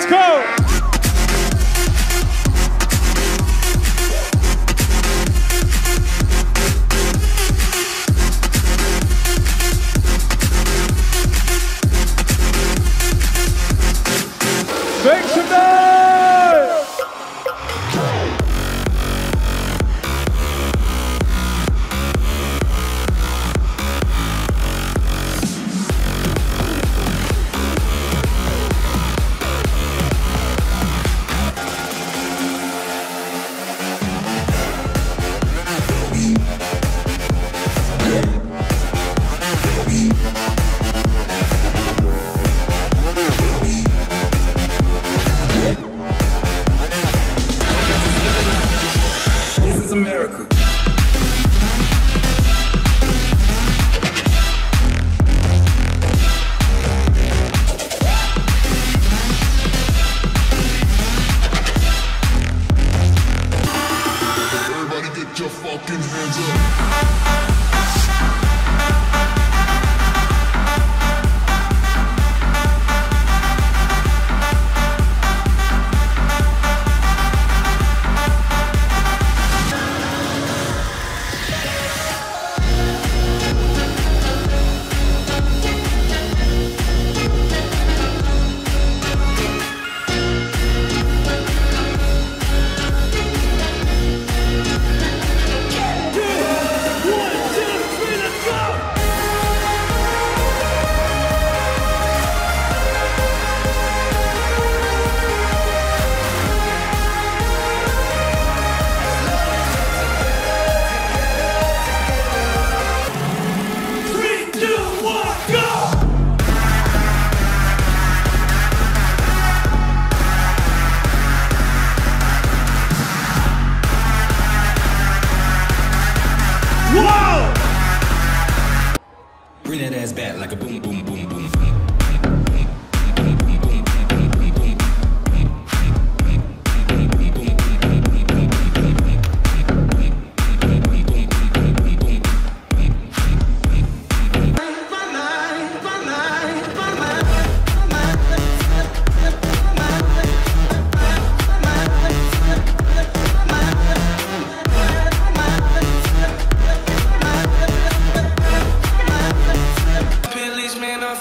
Let's go.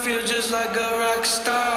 feel just like a rock star.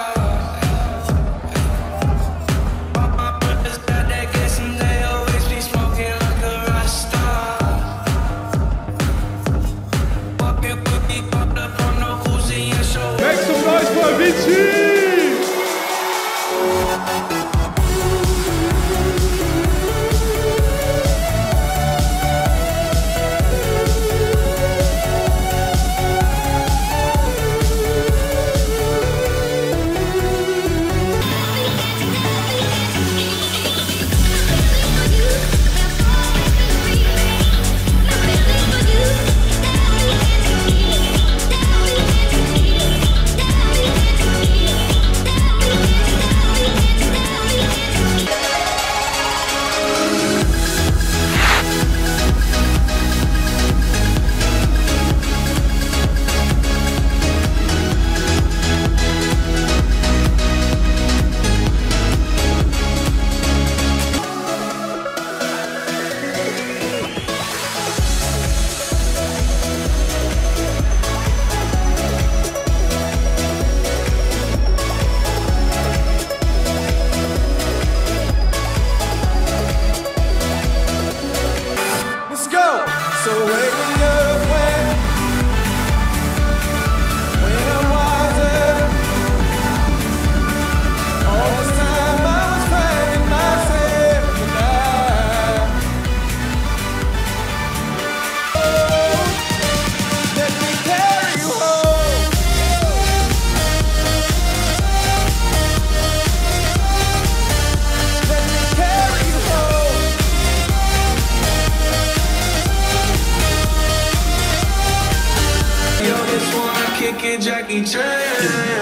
Jackie Chan.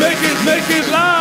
Make it, make it, loud.